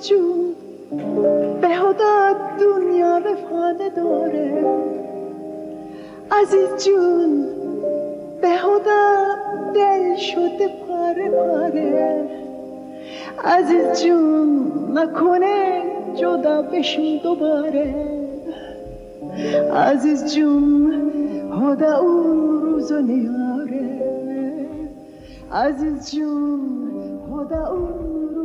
جون. به خدا دنیا وفا داره عزیز جون به خدا دل شده پاره پاره. عزیز جون نکنه جدا بشین دوباره. عزیز جون خدا اون روزو نیاره. عزیز جون خدا اون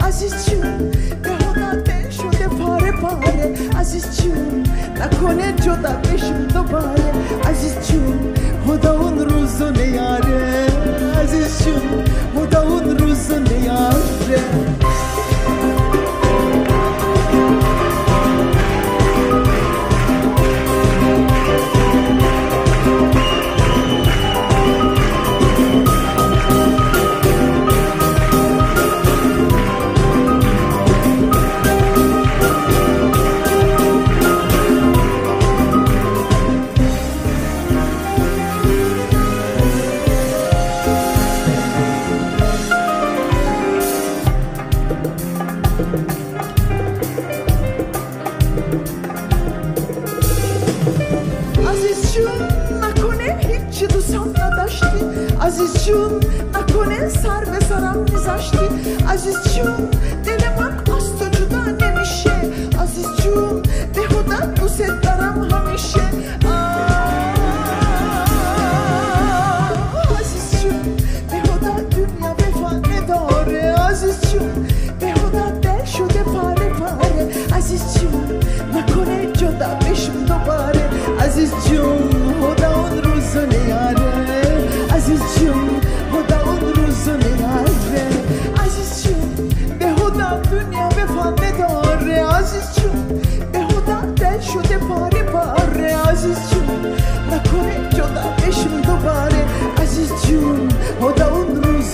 عزیز جون دل شده پاره پاره. عزیز جون نکنه جدا بشیم دوباره. عزیز جون خدا اون روزو نیاره. عزیز جون خدا اون روزو نیاره. سرم میذاشتی عزیز جون دل من از تو جدا نمیشه. عزیز جون به خدا دوست دارم همیشه. عزیز جون به دنیا وفا نداره. عزیز جون به خدا دل شده پاره پاره عزیز جون نکنه جدا بشیم دوباره. عزیز جون.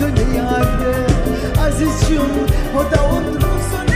seni anne Aziz şu o da onursun